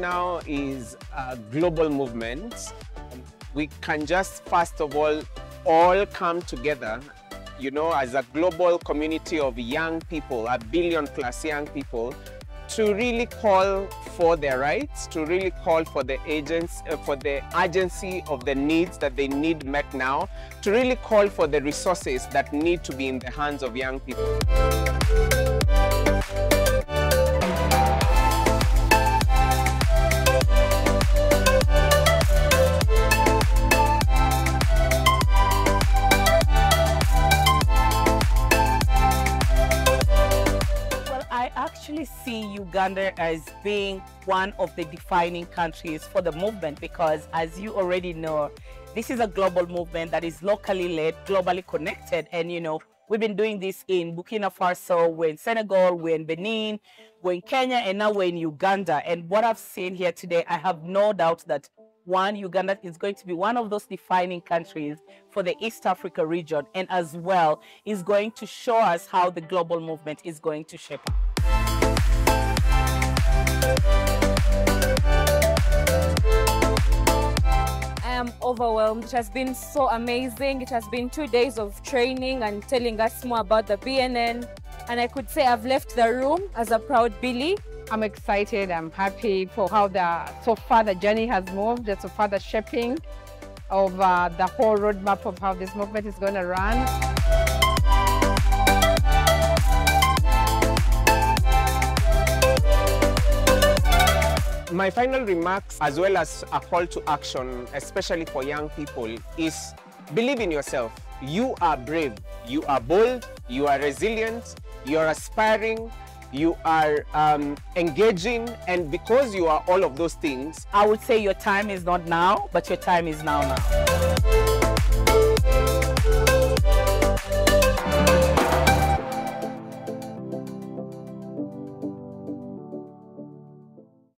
now is a global movement. We can just, first of all, all come together, you know, as a global community of young people, a billion plus young people, to really call for their rights, to really call for the agents, uh, for the urgency of the needs that they need met now, to really call for the resources that need to be in the hands of young people. Actually see Uganda as being one of the defining countries for the movement because, as you already know, this is a global movement that is locally led, globally connected. And, you know, we've been doing this in Burkina Faso, we're in Senegal, we're in Benin, we're in Kenya, and now we're in Uganda. And what I've seen here today, I have no doubt that one, Uganda is going to be one of those defining countries for the East Africa region, and as well is going to show us how the global movement is going to shape up. I am overwhelmed. It has been so amazing. It has been two days of training and telling us more about the BNN. And I could say I've left the room as a proud Billi. I'm excited. I'm happy for how the so far the journey has moved, so far the shaping of uh, the whole roadmap of how this movement is going to run. My final remarks, as well as a call to action, especially for young people, is believe in yourself. You are brave, you are bold, you are resilient, you are aspiring, you are um, engaging, and because you are all of those things, I would say your time is not now, but your time is now now.